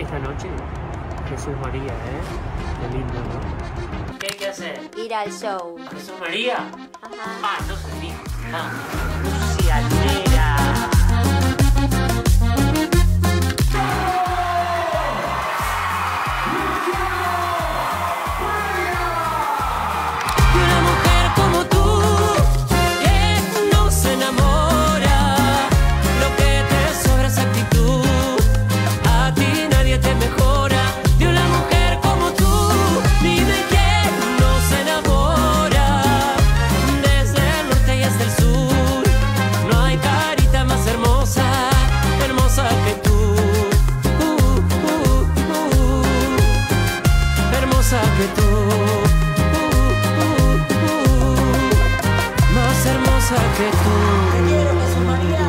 esta noche. Jesús María, ¿eh? Qué lindo, ¿no? ¿Qué hay que hacer? Ir al show. ¿Jesús María? Ajá. Ah, entonces sí. Ah. que tú, uh, uh, uh, más hermosa que tú. Te quiero, Jesús María.